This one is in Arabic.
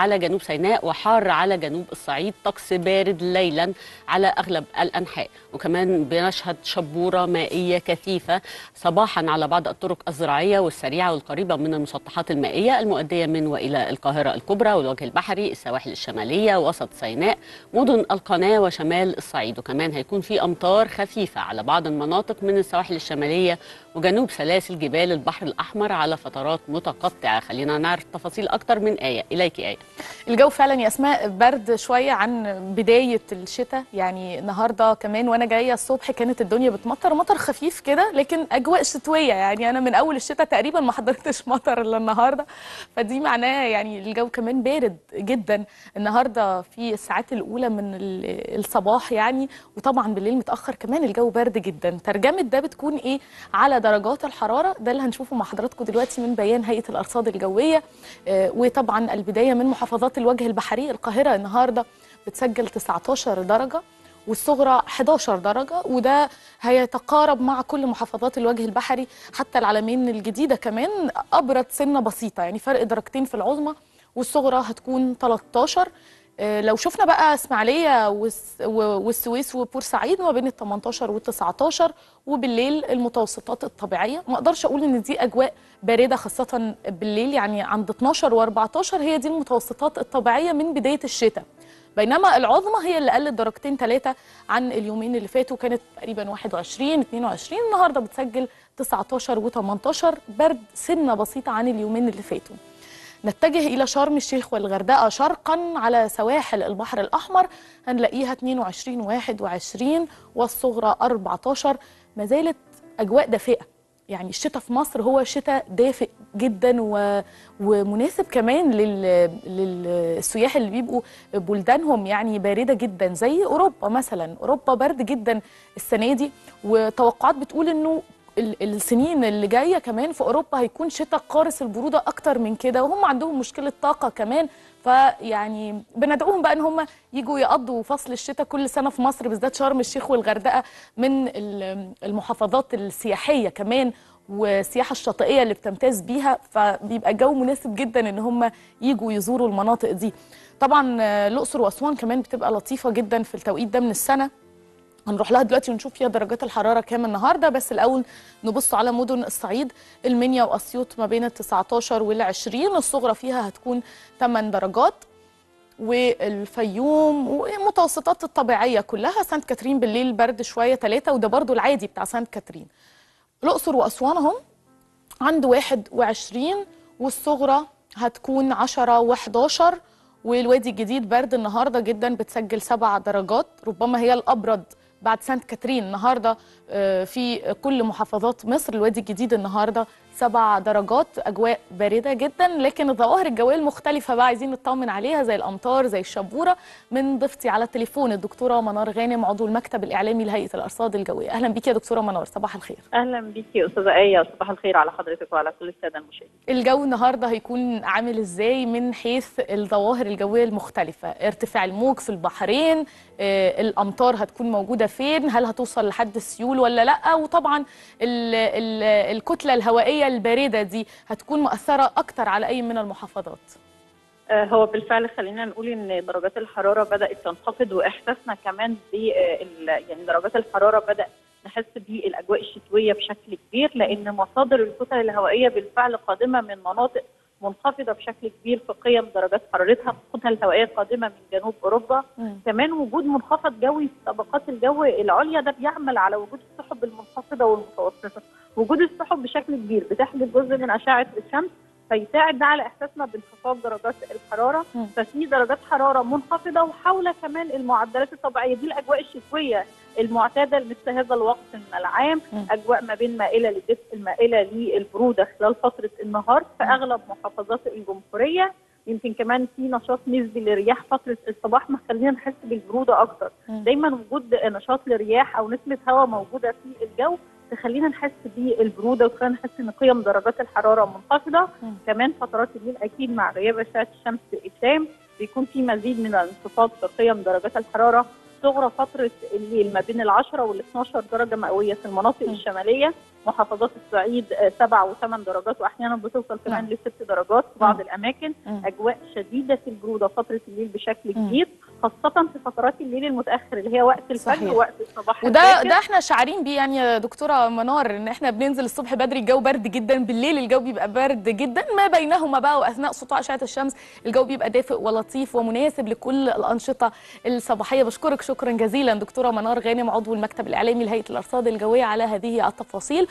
على جنوب سيناء وحار على جنوب الصعيد طقس بارد ليلا على أغلب الأنحاء. وكمان بنشهد شبورة مائية كثيفة صباحا على بعض الطرق الزراعية والسريعة والقريبة من المسطحات المائية المؤدية من وإلى القاهرة الكبرى والوجه البحري السواحل الشمالية وسط سيناء مدن القناة وشمال الصعيد. وكمان هيكون في أمطار خفيفة على بعض المناطق من السواحل الشمالية وجنوب سلاسل جبال البحر الأحمر على فترات متقطعة. خلينا نعرف تفاصيل أكتر من آية. إليك آية. الجو فعلا يا أسماء برد شوية عن بداية الشتاء يعني النهارده كمان وأنا جاية الصبح كانت الدنيا بتمطر مطر خفيف كده لكن أجواء شتوية. يعني أنا من أول الشتاء تقريبا ما حضرتش مطر إلا النهارده. فدي معناها يعني الجو كمان بارد جدا. النهارده في الساعات الأولى من ال- الصباح يعني وطبعا بالليل متأخر كمان الجو برد جدا. ترجمة ده بتكون إيه؟ على درجات الحرارة ده اللي هنشوفه مع حضراتكم دلوقتي من بيان هيئة الأرصاد الجوية. آه، وطبعا البداية من محافظات الوجه البحري القاهرة النهارده بتسجل 19 درجة والصغرى 11 درجة وده هيتقارب مع كل محافظات الوجه البحري حتى العلمين الجديدة كمان أبرد سنة بسيطة يعني فرق درجتين في العظمى والصغرى هتكون 13 آه، لو شفنا بقى اسماعيلية والسويس وبورسعيد ما بين ال 18 وال 19 وبالليل المتوسطات الطبيعية ما أقدرش أقول إن دي أجواء باردة خاصة بالليل يعني عند 12 و14 هي دي المتوسطات الطبيعية من بداية الشتاء. بينما العظمى هي اللي قلت درجتين ثلاثة عن اليومين اللي فاتوا كانت تقريبا 21 22 النهارده بتسجل 19 و18 برد سنة بسيطة عن اليومين اللي فاتوا. نتجه إلى شرم الشيخ والغردقة شرقا على سواحل البحر الأحمر. هنلاقيها 22 21 والصغرى 14 ما زالت أجواء دافئة. يعني الشتاء في مصر هو شتاء دافئ جدا و... ومناسب كمان لل... للسياح اللي بيبقوا بلدانهم يعني باردة جدا زي أوروبا مثلا. أوروبا برد جدا السنة دي. وتوقعات بتقول ال- السنين اللي جاية كمان في أوروبا هيكون شتاء قارس البرودة أكتر من كده وهم عندهم مشكلة طاقة كمان. فيعني بندعوهم بقى إن هم يجوا يقضوا فصل الشتاء كل سنة في مصر بالذات شرم الشيخ والغردقة من ال- المحافظات السياحية كمان والسياحة الشاطئية اللي بتمتاز بيها. فبيبقى الجو مناسب جدا إن هم يجوا يزوروا المناطق دي. طبعا آه، الأقصر وأسوان كمان بتبقى لطيفة جدا في التوقيت ده من السنة. هنروح لها دلوقتي ونشوف فيها درجات الحرارة كام النهارده بس الأول نبص على مدن الصعيد المنيا وأسيوط ما بين ال 19 وال 20 الصغرى فيها هتكون 8 درجات والفيوم والمتوسطات الطبيعية كلها سانت كاترين بالليل برد شوية 3 وده برضو العادي بتاع سانت كاترين. الأقصر وأسوان اهم عند 21 والصغرى هتكون 10 و11 والوادي الجديد برد النهارده جدا بتسجل 7 درجات ربما هي الأبرد بعد سانت كاترين النهارده آه، في كل محافظات مصر الوادي الجديد النهارده 7 درجات أجواء باردة جدا لكن الظواهر الجوية المختلفة بقى عايزين نطمن عليها زي الأمطار زي الشبورة. من ضيفتي على التليفون الدكتورة منار غانم عضو المكتب الإعلامي لهيئة الأرصاد الجوية. أهلا بيكي يا دكتورة منار صباح الخير. أهلا بيكي أستاذة أية صباح الخير على حضرتك وعلى كل السادة المشاهدين. الجو النهارده هيكون عامل إزاي من حيث الظواهر الجوية المختلفة؟ ارتفاع الموج في البحرين آه، الأمطار هتكون موجودة فين؟ هل هتوصل لحد السيول ولا لأ؟ وطبعا ال ال الكتلة الهوائية البارده دي هتكون مؤثرة أكتر على أي من المحافظات؟ آه، هو بالفعل خلينا نقول إن درجات الحرارة بدأت تنخفض وإحساسنا كمان ب يعني درجات الحرارة بدا نحس بالأجواء الشتوية بشكل كبير لأن مصادر الكتل الهوائية بالفعل قادمة من مناطق منخفضة بشكل كبير في قيم درجات حرارتها الكتل الهوائيه قادمة من جنوب أوروبا. كمان وجود منخفض جوي في طبقات الجو العليا ده بيعمل على وجود السحب المنخفضة والمتوسطة. وجود السحب بشكل كبير بتحجب جزء من أشعة الشمس فيساعد ده على إحساسنا بانخفاض درجات الحرارة. ففي درجات حرارة منخفضة وحول كمان المعدلات الطبيعية دي الأجواء الشتوية المعتادة لمثل هذا الوقت من العام. أجواء ما بين مائلة للدفء المائله للبرودة خلال فترة النهار في أغلب محافظات الجمهورية يمكن كمان في نشاط نسبي للرياح فترة الصباح مخلينا نحس بالبرودة أكتر. دايما وجود نشاط للرياح أو نسبه هواء موجودة في الجو تخلينا نحس بالبرودة وتخلينا نحس إن قيم درجات الحرارة منخفضة. كمان فترات الليل أكيد مع غياب أشعة الشمس الشام بيكون في مزيد من الانخفاض في قيم درجات الحرارة الصغرى فترة الليل ما بين ال 10 وال 12 درجة مئوية في المناطق م. الشمالية محافظات الصعيد 7 و8 درجات وأحيانا بتوصل كمان. لست درجات في بعض. الأماكن م. أجواء شديدة البرودة فترة الليل بشكل. كبير خاصة في فترات الليل المتأخر اللي هي وقت الفجر صحيح. ووقت الصباح وده الباكر. ده إحنا شعارين بيه يعني يا دكتورة منار إن إحنا بننزل الصبح بدري الجو برد جدا بالليل الجو بيبقى برد جدا ما بينهما بقى وأثناء سطوع أشعة الشمس الجو بيبقى دافئ ولطيف ومناسب لكل الأنشطة الصباحية بشكرك شكرا جزيلا دكتورة منار غانم عضو المكتب الإعلامي لهيئة الأرصاد الجوية على هذه التفاصيل